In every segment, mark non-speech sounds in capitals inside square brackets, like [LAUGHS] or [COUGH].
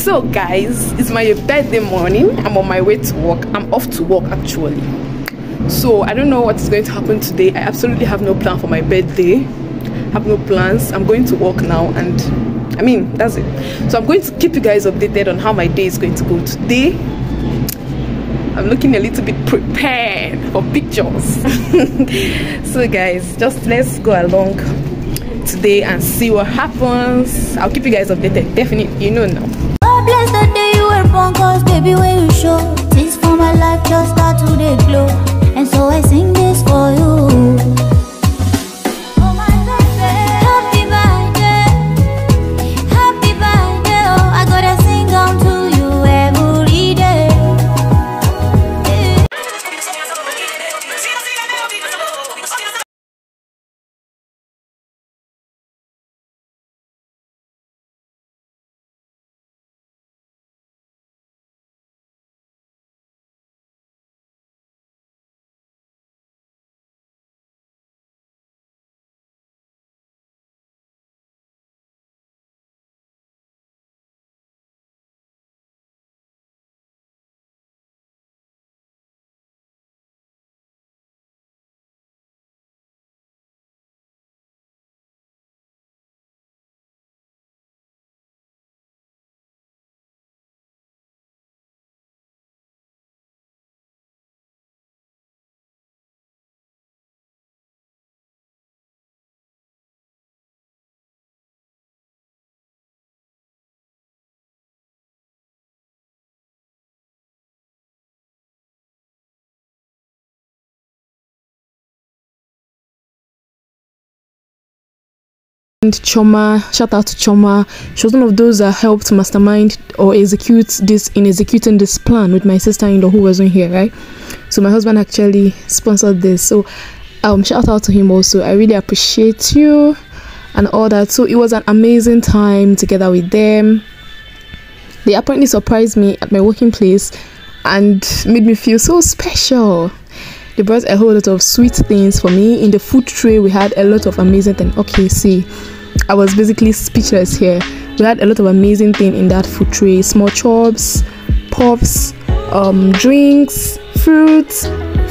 so guys it's my birthday morning. I'm on my way to work. I'm off to work actually. So i don't know what is going to happen today. I absolutely have no plan for my birthday. Have no plans. I'm going to work now and i mean that's it. So i'm going to keep you guys updated on how my day is going to go today. I'm looking a little bit prepared for pictures. [LAUGHS] So guys just let's go along today and see what happens. I'll keep you guys updated. Definitely you know now you cause baby, when you show, things for my life just start to glow. And so I sing this for you. And Choma, shout out to Choma. She was one of those that helped mastermind or execute this in executing this plan with my sister-in-law who wasn't here, right? So my husband actually sponsored this. So um shout out to him also. I really appreciate you and all that. So it was an amazing time together with them. They apparently surprised me at my working place and made me feel so special. They brought a whole lot of sweet things for me. In the food tray, we had a lot of amazing things. Okay, see, I was basically speechless here. We had a lot of amazing things in that food tray. Small chops, puffs, um, drinks, fruits,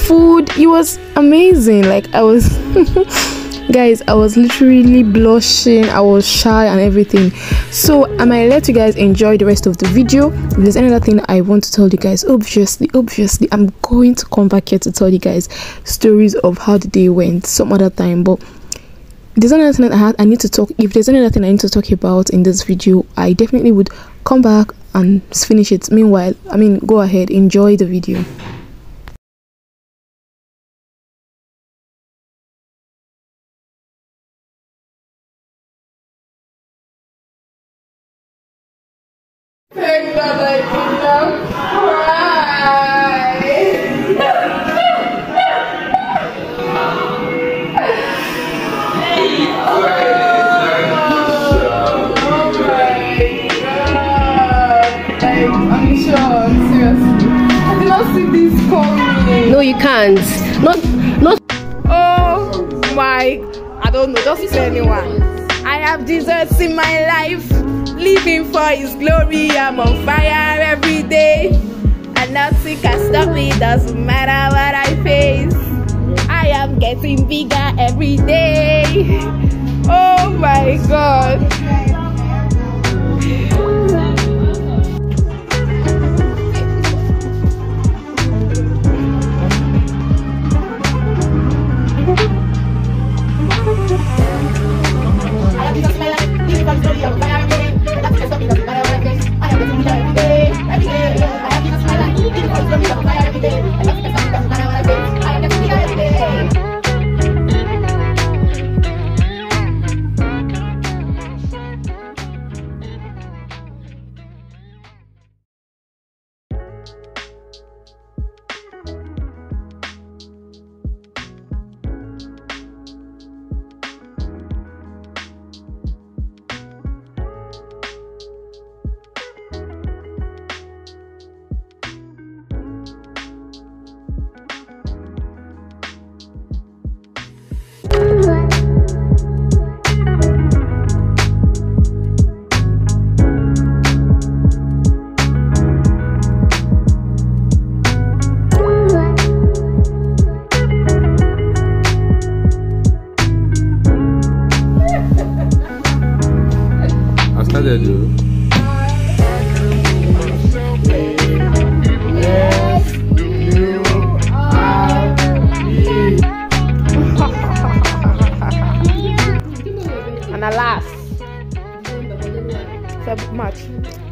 food. It was amazing. Like I was [LAUGHS] guys i was literally blushing i was shy and everything. So i might let you guys enjoy the rest of the video. If there's another thing i want to tell you guys obviously obviously i'm going to come back here to tell you guys stories of how the day went some other time but there's anything that I, had, I need to talk if there's another thing i need to talk about in this video i definitely would come back and finish it. Meanwhile i mean go ahead enjoy the video No, you can't. Not, not. Oh my, I don't know, just tell anyone. I have desserts in my life, living for his glory. I'm on fire every day, and nothing can stop me. Doesn't matter what I face. I am getting bigger every day. Oh my God.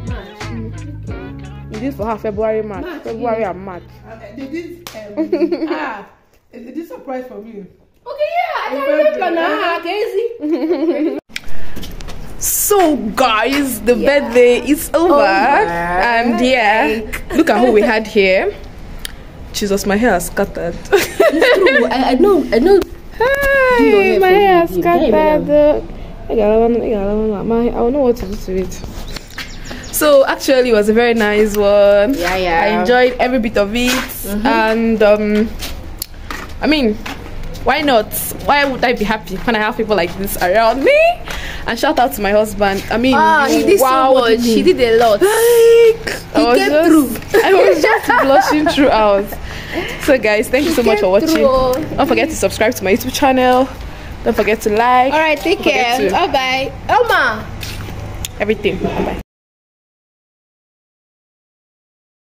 March. You did for her February, March. February and March. They did. Um, [LAUGHS] ah, they did surprise for me. Okay, yeah, I can remember now. Casey. So, guys, the birthday is over, and yeah, look at who we had [LAUGHS] here. Jesus, my hair is scattered. True. I, I know. I know. Hey, my hair is you. Scattered. I got one. I got one. I don't know what to do to it. So actually, it was a very nice one. Yeah, yeah. I enjoyed every bit of it, and um, I mean, why not? Why would I be happy when I have people like this around me? And shout out to my husband. I mean, Ah, he did wow, so much. He did a lot. like I was came just, through. I was just blushing throughout. So guys, thank you so much for watching. through, oh. Don't forget to subscribe to my YouTube channel. Don't forget to like. All right, take care. to- Bye bye. Elma. Everything. Bye bye.